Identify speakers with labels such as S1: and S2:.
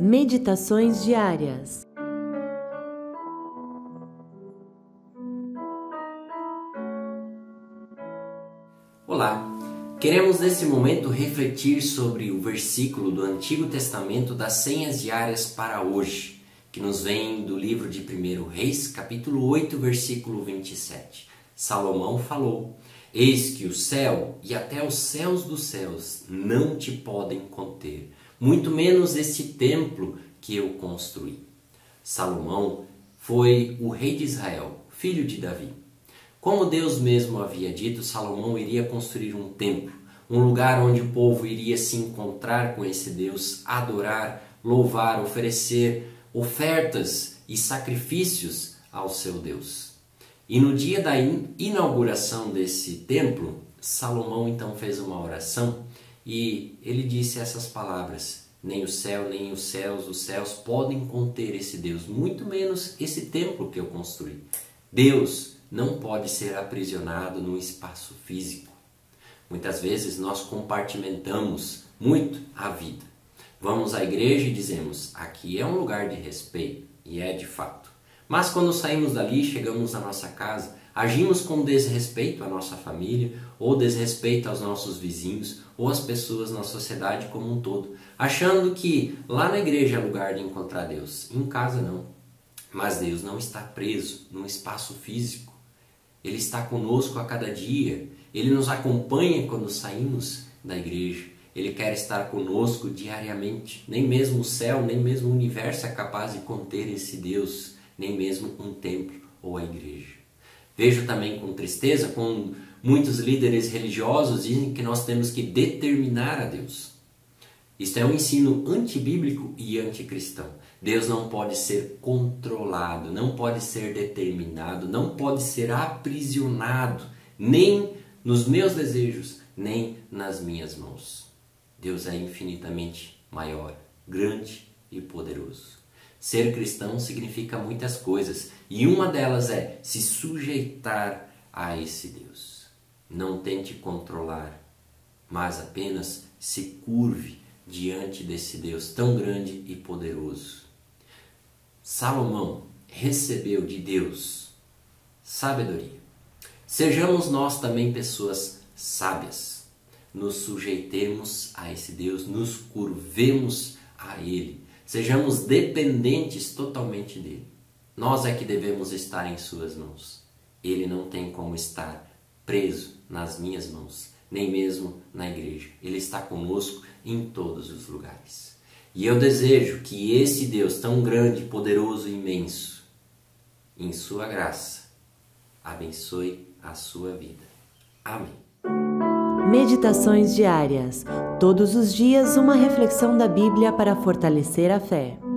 S1: Meditações diárias.
S2: Olá! Queremos nesse momento refletir sobre o versículo do Antigo Testamento das senhas diárias para hoje, que nos vem do livro de 1 Reis, capítulo 8, versículo 27. Salomão falou: Eis que o céu e até os céus dos céus não te podem conter, muito menos este templo que eu construí. Salomão foi o rei de Israel, filho de Davi. Como Deus mesmo havia dito, Salomão iria construir um templo, um lugar onde o povo iria se encontrar com esse Deus, adorar, louvar, oferecer ofertas e sacrifícios ao seu Deus. E no dia da inauguração desse templo, Salomão então fez uma oração e ele disse essas palavras: Nem o céu, nem os céus, os céus podem conter esse Deus, muito menos esse templo que eu construí. Deus não pode ser aprisionado num espaço físico. Muitas vezes nós compartimentamos muito a vida. Vamos à igreja e dizemos: aqui é um lugar de respeito, e é de fato. Mas quando saímos dali, chegamos à nossa casa, agimos com desrespeito à nossa família, ou desrespeito aos nossos vizinhos, ou às pessoas na sociedade como um todo, achando que lá na igreja é lugar de encontrar Deus. Em casa não. Mas Deus não está preso num espaço físico. Ele está conosco a cada dia. Ele nos acompanha quando saímos da igreja. Ele quer estar conosco diariamente. Nem mesmo o céu, nem mesmo o universo é capaz de conter esse Deus, nem mesmo um templo ou a igreja. Vejo também com tristeza quando muitos líderes religiosos dizem que nós temos que determinar a Deus. Isto é um ensino antibíblico e anticristão. Deus não pode ser controlado, não pode ser determinado, não pode ser aprisionado, nem nos meus desejos, nem nas minhas mãos. Deus é infinitamente maior, grande e poderoso. Ser cristão significa muitas coisas e uma delas é se sujeitar a esse Deus. Não tente controlar, mas apenas se curve diante desse Deus tão grande e poderoso. Salomão recebeu de Deus sabedoria. Sejamos nós também pessoas sábias. Nos sujeitemos a esse Deus, nos curvemos a Ele. Sejamos dependentes totalmente dele. Nós é que devemos estar em Suas mãos. Ele não tem como estar preso nas minhas mãos, nem mesmo na igreja. Ele está conosco em todos os lugares. E eu desejo que esse Deus tão grande, poderoso e imenso, em Sua graça, abençoe a sua vida. Amém.
S1: Meditações diárias. Todos os dias, uma reflexão da Bíblia para fortalecer a fé.